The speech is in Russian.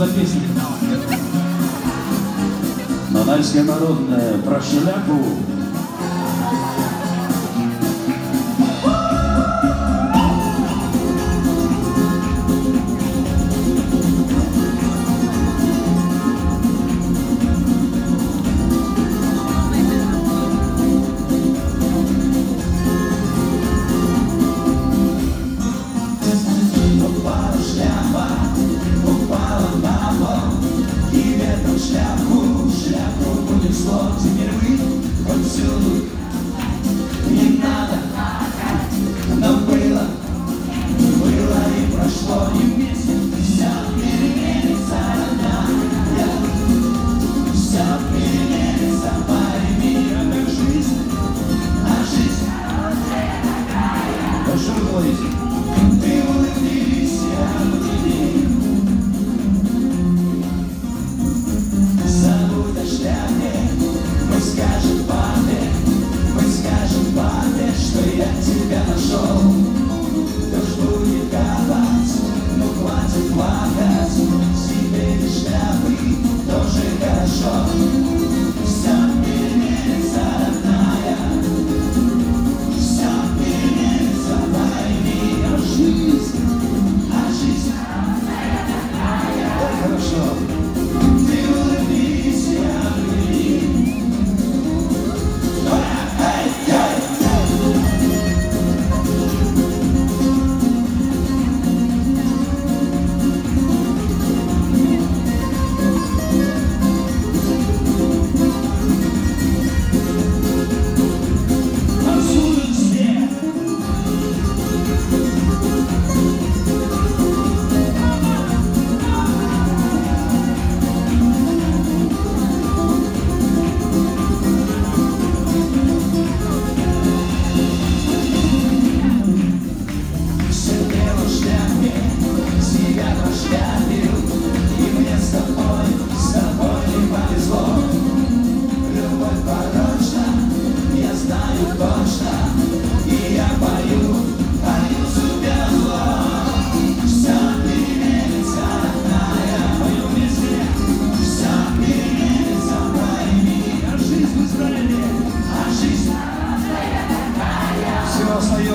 за песня? Нанайская народная про шляпу всюду Не надо Нам было, было и прошло И вместе вся переменится да, вся Все переменится парень мира как жизнь А жизнь Прошу говорить Ты улыбнись, я star.